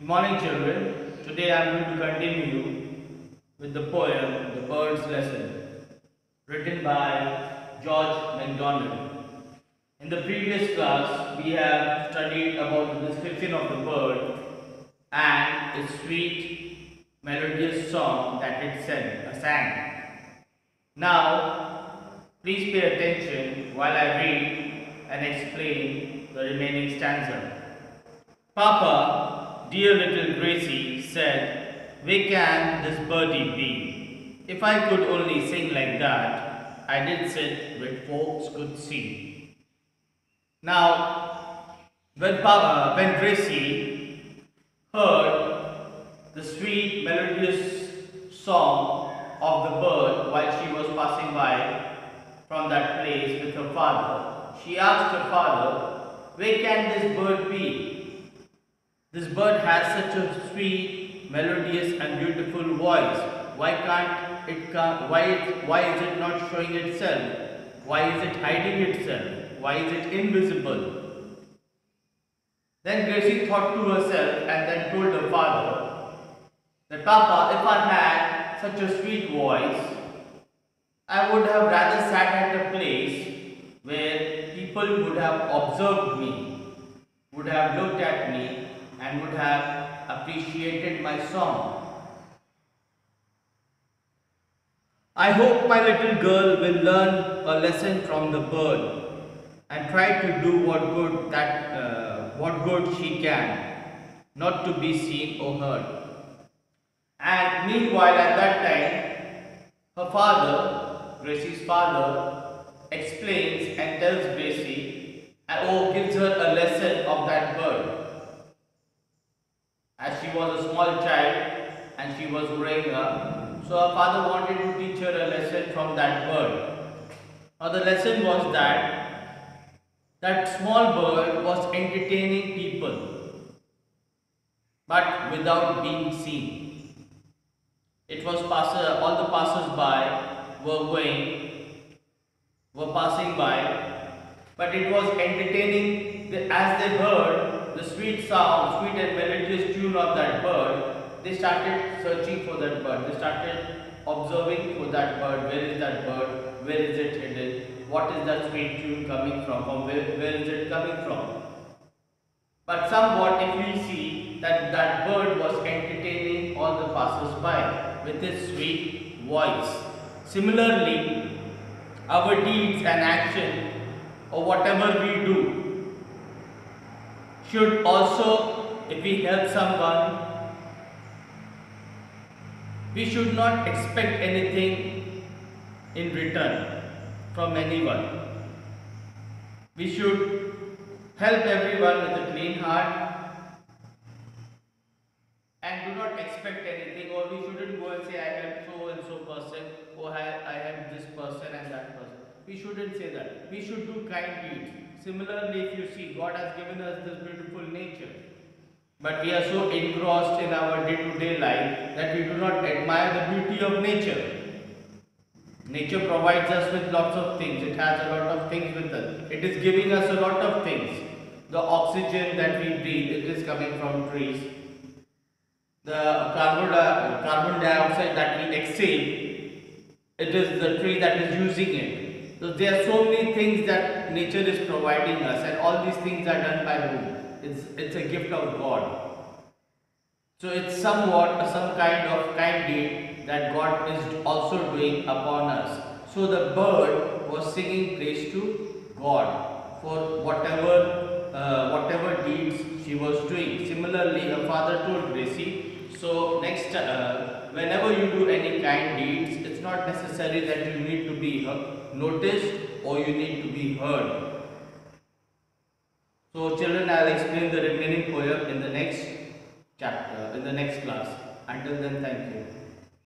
Good morning, children. Today I am going to continue with the poem The Bird's Lesson, written by George MacDonald. In the previous class, we have studied about the description of the bird and its sweet, melodious song that it sang. Uh, sang. Now, please pay attention while I read and explain the remaining stanza. Papa, dear little Gracie, said, Where can this birdie be? If I could only sing like that, I did sit where folks could see. Now, when, Papa, uh, when Gracie heard the sweet, melodious song of the bird while she was passing by from that place with her father, she asked her father, Where can this bird be? This bird has such a sweet, melodious and beautiful voice. Why can't it why, why is it not showing itself? Why is it hiding itself? Why is it invisible? Then Gracie thought to herself and then told her father that Papa, if I had such a sweet voice, I would have rather sat at a place where people would have observed me, would have looked at me and would have appreciated my song. I hope my little girl will learn a lesson from the bird and try to do what good that uh, what good she can, not to be seen or heard. And meanwhile, at that time, her father, Gracie's father, explains and tells Gracie, oh, gives her a lesson of that bird she was a small child and she was growing up. So her father wanted to teach her a lesson from that bird. Now the lesson was that that small bird was entertaining people but without being seen. It was passer, all the passers-by were going, were passing by, but it was entertaining the, as they heard the sweet sound, sweet and melodious tune of that bird, they started searching for that bird. They started observing for that bird. Where is that bird? Where is it hidden? What is that sweet tune coming from? From where, where is it coming from? But somewhat if we see that that bird was entertaining all the passers-by with his sweet voice. Similarly, our deeds and action or whatever we do should also, if we help someone, we should not expect anything in return from anyone. We should help everyone with a clean heart and do not expect anything or we shouldn't go and say I help so and so person or I, I help this person and that person. We shouldn't say that. We should do kind deeds. Similarly, if you see, God has given us this beautiful nature. But we are so engrossed in our day-to-day life that we do not admire the beauty of nature. Nature provides us with lots of things. It has a lot of things with us. It is giving us a lot of things. The oxygen that we breathe, it is coming from trees. The carbon, carbon dioxide that we exhale, it is the tree that is using it. So there are so many things that nature is providing us and all these things are done by whom? It's, it's a gift of God. So it's somewhat some kind of kind deed that God is also doing upon us. So the bird was singing praise to God for whatever uh, whatever deeds she was doing. Similarly, her father told Gracie, so next uh, whenever you do any kind deeds, it's not necessary that you need to be noticed or you need to be heard. So children, I will explain the remaining poem in the next chapter, in the next class. Until then, thank you.